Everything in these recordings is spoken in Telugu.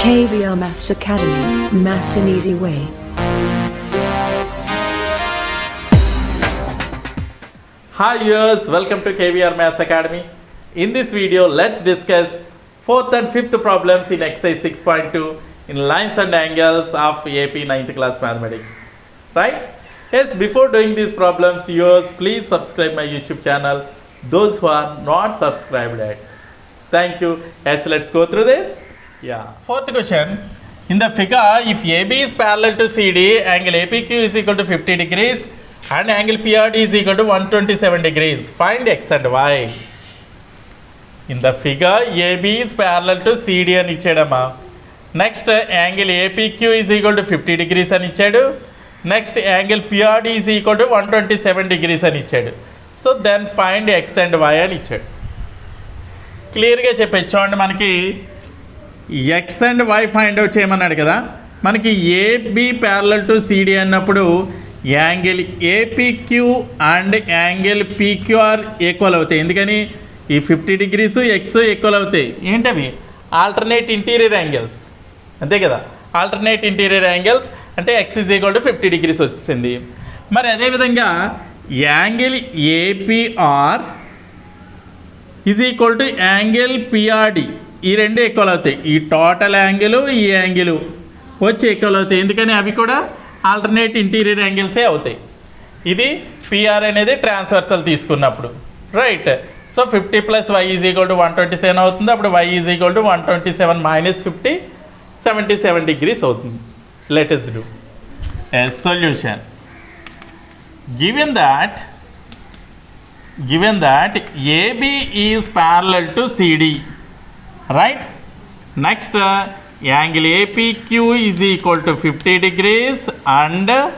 KVR Maths Academy, Maths an Easy Way. Hi viewers, welcome to KVR Maths Academy. In this video, let's discuss fourth and fifth problems in exercise 6.2 in lines and angles of AP 9th class mathematics. Right? Yes, before doing these problems, viewers, please subscribe my YouTube channel. Those who are not subscribed yet. Thank you. Yes, let's go through this. Yeah. Fourth question. In the figure, if AB is parallel to CD, angle APQ is equal to 50 degrees and angle PRD is equal to 127 degrees. Find X and Y. In the figure, AB is parallel to CD అని ఇచ్చాడమ్మా next angle APQ is equal to fifty degrees అని ఇచ్చాడు next angle PRD is equal to one twenty seven degrees అని ఇచ్చాడు so then find X and Y అని ఇచ్చాడు క్లియర్గా చెప్పచ్చు అండి మనకి X and Y find out చేయమన్నాడు కదా. మనకి ఏబి ప్యారలల్ టు సిడి అన్నప్పుడు angle APQ and angle PQR equal అవుతాయి. ఎందుకని? ఈ ఫిఫ్టీ డిగ్రీస్ ఎక్స్ ఈక్వల్ అవుతాయి. ఏంటవి? ఆల్టర్నేట్ ఇంటీరియర్ యాంగిల్స్ అంతే కదా? ఆల్టర్నేట్ ఇంటీరియర్ యాంగిల్స్ అంటే X is equal to fifty degrees వచ్చేసింది. మరి అదేవిధంగా angle APR is equal to angle PRD ఈ రెండు ఈక్వల్ అవుతాయి. ఈ టోటల్ యాంగిల్ ఈ యాంగిల్ వచ్చి ఈక్వల్ అవుతాయి. ఎందుకని? అవి కూడా ఆల్టర్నేట్ ఇంటీరియర్ యాంగిల్సే అవుతాయి. ఇది పిఆర్ అనేది ట్రాన్స్వర్సల్ తీసుకున్నప్పుడు. Right so fifty plus Y is equal to one twenty seven అవుతుంది. అప్పుడు Y is equal to one twenty seven minus fifty seventy seven degrees అవుతుంది let us do solution given that given that AB is parallel to CD, right? Next, uh, angle APQ is equal to 50 degrees and uh,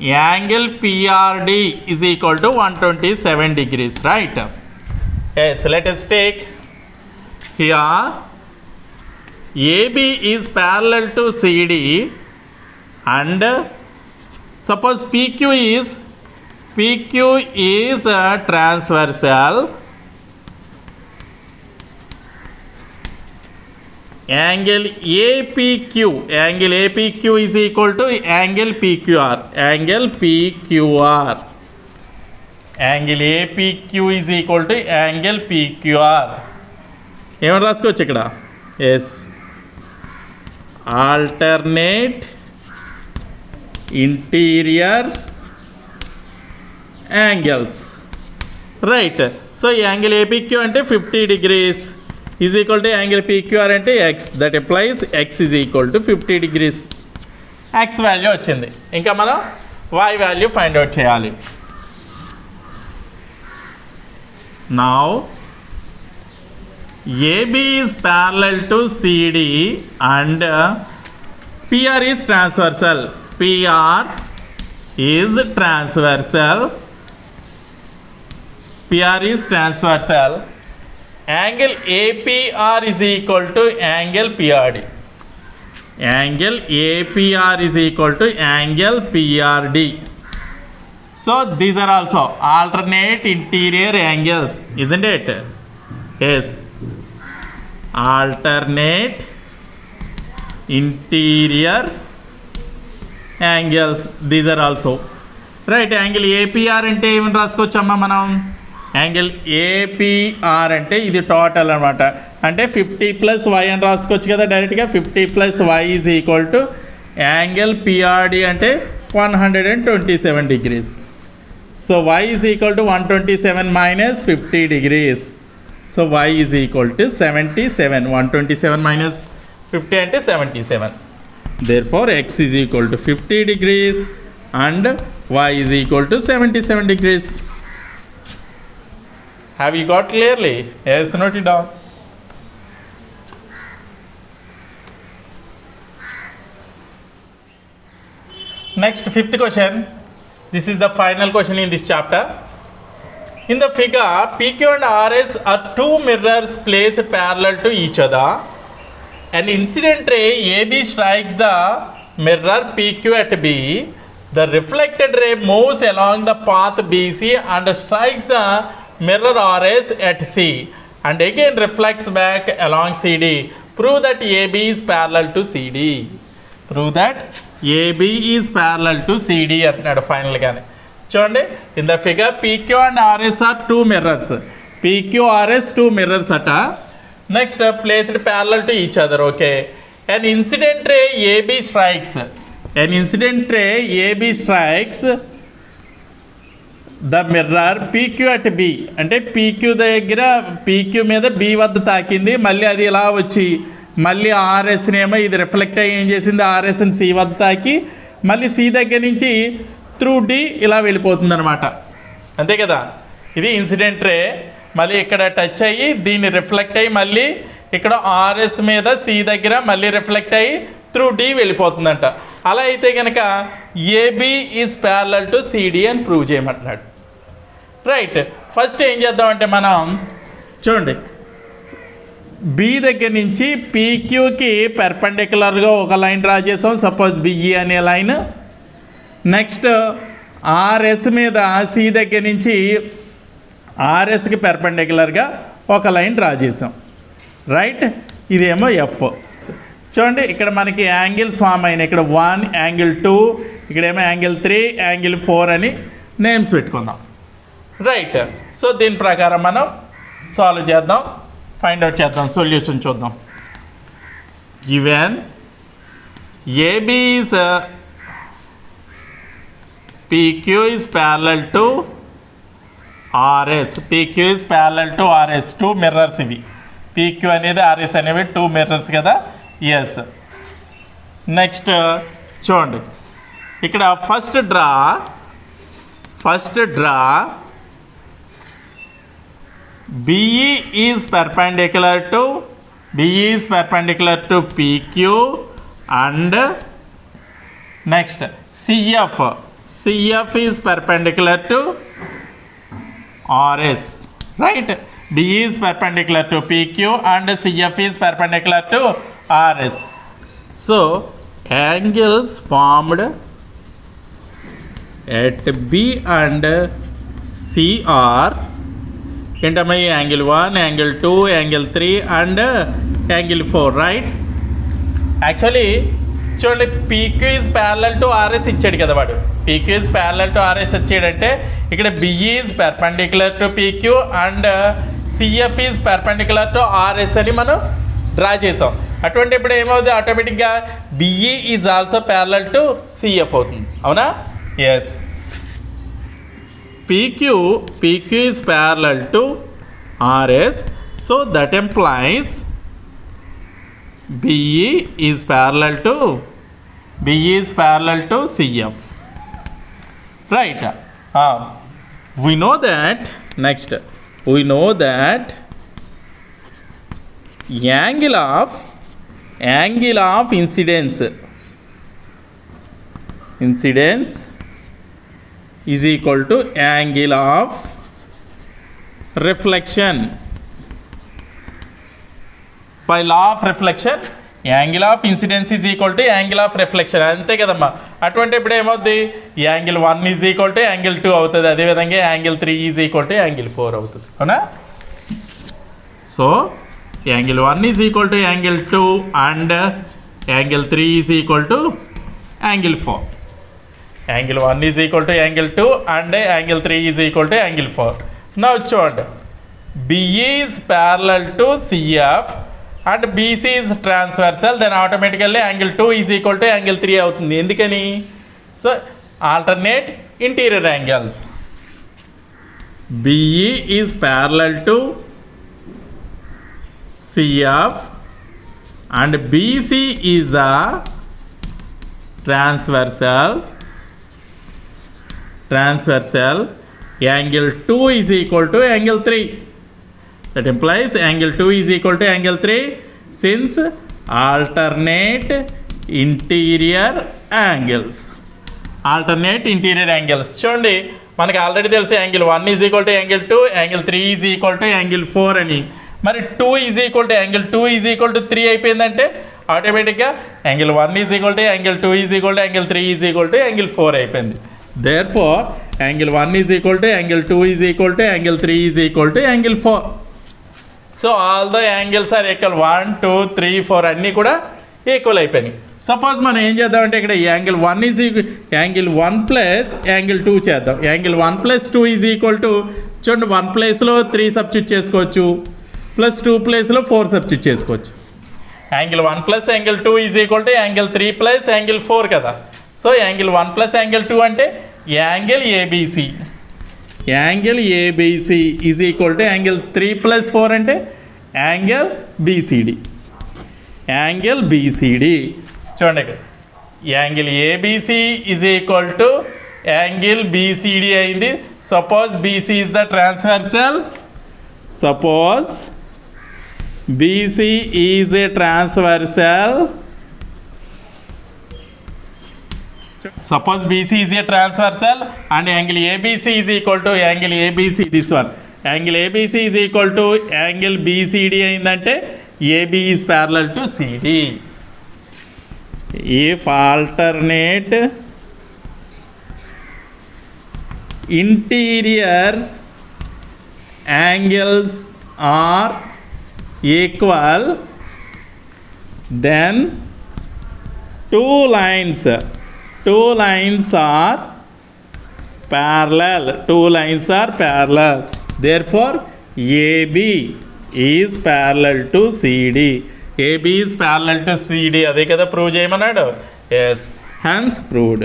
angle PRD is equal to 127 degrees, right? Yes, let us take here AB is parallel to CD and uh, suppose PQ is PQ is a transversal angle APQ angle APQ is equal to angle PQR angle PQR angle APQ is equal to angle PQR ఏమని రాసుకోవచ్చు ఇక్కడ as alternate interior angles right so angle APQ అంటే fifty degrees is equal to angle PQR అంటే X that applies X is equal to fifty degrees X value వచ్చింది. ఇంకా మనం వై వాల్యూ ఫైండ్ అవుట్ చేయాలి. నా AB is parallel to CD and PR is transversal PR is transversal PR is transversal angle APR is equal to angle PRD angle APR is equal to angle PRD so these are also alternate interior angles is and at as alternate interior angles these are also right angle APR అంటే ఏమని రాసుకోవచ్చమ్మా మనం? యాంగిల్ ఏపీఆర్ అంటే ఇది టోటల్ అనమాట అంటే ఫిఫ్టీ ప్లస్ వై అని రాసుకోవచ్చు కదా డైరెక్ట్గా fifty plus Y is equal to angle PRD అంటే one hundred and twenty seven degrees so Y is equal to one twenty seven minus fifty degrees so Y is equal to seventy seven one twenty seven minus fifty అంటే seventy seven therefore X is equal to fifty degrees and Y is equal to seventy seven degrees Have you got clearly? Yes, note it down. Next, fifth question. This is the final question in this chapter. In the figure, PQ and RS are two mirrors placed parallel to each other. An incident ray AB strikes the mirror PQ at B. The reflected ray moves along the path BC and strikes the mirror RS at C. And again reflects back along CD. Prove that AB is parallel to CD. Prove that AB is parallel to CD అంటున్నాడు ఫైనల్గానే చూడండి in the figure PQ and RS are two mirrors PQ RS two mirrors అట. Next placed parallel to each other okay and incident ray AB strikes and incident ray AB strikes the mirror PQ at B. అంటే పీక్యూ దగ్గర పీక్యూ మీద బి వద్ద తాకింది. మళ్ళీ అది ఇలా వచ్చి మళ్ళీ ఆర్ఎస్నేమో ఇది రిఫ్లెక్ట్ అయ్యి ఏం చేసింది? ఆర్ఎస్ని సి వద్ద తాకి మళ్ళీ సి దగ్గర నుంచి త్రూ డి ఇలా వెళ్ళిపోతుంది అనమాట అంతే కదా? ఇది ఇన్సిడెంట్ రే. మళ్ళీ ఇక్కడ టచ్ అయ్యి దీన్ని రిఫ్లెక్ట్ అయ్యి మళ్ళీ ఇక్కడ ఆర్ఎస్ మీద సి దగ్గర మళ్ళీ రిఫ్లెక్ట్ అయ్యి త్రూ డి వెళ్ళిపోతుందంట. అలా అయితే కనుక AB is parallel to CD అని ప్రూవ్ చేయమంటున్నాడు. రైట్ ఫస్ట్ ఏం చేద్దామంటే మనం చూడండి. బి దగ్గర నుంచి పీక్యూకి పెర్పెండిక్యులర్గా ఒక లైన్ డ్రా చేసాం. సపోజ్ బిఈ అనే లైన్ నెక్స్ట్ ఆర్ఎస్ మీద సి దగ్గర నుంచి ఆర్ఎస్కి పెర్పెండిక్యులర్గా ఒక లైన్ డ్రా చేసాం. రైట్ ఇదేమో ఎఫ్ చూడండి ఇక్కడ మనకి యాంగిల్స్ ఫామ్ అయినాయి. ఇక్కడ వన్ యాంగిల్ టూ ఇక్కడేమో యాంగిల్ త్రీ యాంగిల్ ఫోర్ అని నేమ్స్ పెట్టుకుందాం. రైట్ సో దీని ప్రకారం మనం సాల్వ్ చేద్దాం. ఫైండ్ అవుట్ చేద్దాం. సొల్యూషన్ చూద్దాం. Given AB is PQ is parallel to RS PQ is parallel to RS two mirrors ఇవి. పీక్యూ అనేది ఆర్ఎస్ అనేవి టూ మిర్రర్స్ కదా? ఎస్ నెక్స్ట్ చూడండి. ఇక్కడ first draw first draw BE is perpendicular to BE is perpendicular to PQ and next CF CF is perpendicular to RS right? BE is perpendicular to PQ and CF is perpendicular to RS so angles formed at B and C are ఏంటమ్మా angle one angle two angle three and angle four right actually చూడండి PQ is parallel to RS ఇచ్చాడు కదా వాడు. PQ is parallel to RS ఇచ్చాడంటే ఇక్కడ BE is to PQ and CF is perpendicular to RS అని మనం డ్రా చేసాం. అటువంటి ఇప్పుడు ఏమవుతుంది ఆటోమేటిక్గా BE is also parallel to CF అవుతుంది. అవునా? Yes PQ, PQ is parallel to RS, so that implies BE is parallel to BE is parallel to CF. Right. Uh, we know that next we know that angle of angle of incidence incidence is equal to angle of reflection by law of reflection angle of incidence is equal to angle of reflection అంతే కదమ్మా. అటువంటి ఇప్పుడు ఏమవుద్ది? Angle one is equal to angle two అవుతుంది. అదేవిధంగా angle three is equal to angle four అవుతుంది. అవునా? So angle one is equal to angle two and angle three is equal to angle four angle one is equal to angle two and angle three is equal to angle four నా చూడండి. BE is parallel to CF and BC is transversal then automatically angle two is equal to angle three అవుతుంది. ఎందుకని? So alternate interior angles BE is parallel to CF and BC is the transversal. Transversal angle 2 is equal to angle 3 that implies angle 2 is equal to angle 3 since alternate interior angles. Alternate interior angles. చూడండి మనకి ఆల్రెడీ తెలుసు angle one is equal to angle two angle three is equal to angle four అని. మరి two is equal to angle two is equal to three అయిపోయిందంటే ఆటోమేటిక్గా angle one is equal to angle two is equal to angle three is equal to angle four అయిపోయింది. Therefore angle one is equal to angle two is equal to angle three is equal to angle four so all the angles are equal one two three four అన్నీ కూడా ఈక్వల్ అయిపోయినాయి. సపోజ్ మనం ఏం చేద్దామంటే ఇక్కడ angle one is angle one plus angle two చేద్దాం. Angle one plus two is equal to చూడండి వన్ ప్లేస్లో త్రీ సబ్స్టిట్యూట్ చేసుకోవచ్చు. ప్లస్ టూ ప్లేస్లో ఫోర్ సబ్స్టిట్యూట్ చేసుకోవచ్చు. Angle one plus angle two is equal to angle three plus angle four కదా. So angle one plus angle two అంటే angle ABC angle ABC is equal to angle three plus four అంటే యాంగిల్ బీసీడి యాంగిల్ బీసీడి చూడండి ఇక్కడ. Angle ABC is equal to angle BCD అయింది. Suppose BC is the transversal suppose BC is a transversal suppose BC is a transversal and angle ABC is equal to angle ABC this one angle ABC is equal to angle BCD అయిందంటే AB is parallel to CD if alternate interior angles are equal then two lines two lines are parallel two lines are parallel therefore AB is parallel to CD AB is parallel to CD అదే కదా ప్రూవ్ చేయమన్నాడు? Yes hence proved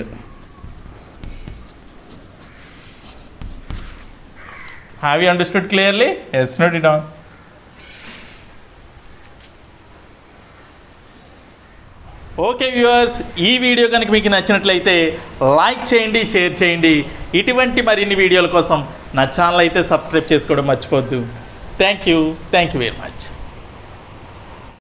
have you understood clearly yes note it on okay viewers ఈ వీడియో కనుక మీకు నచ్చినట్లయితే లైక్ చేయండి షేర్ చేయండి. ఇటువంటి మరిన్ని వీడియోల కోసం నా ఛానల్ అయితే సబ్స్క్రైబ్ చేసుకోవడం మర్చిపోద్దు thank you thank you very much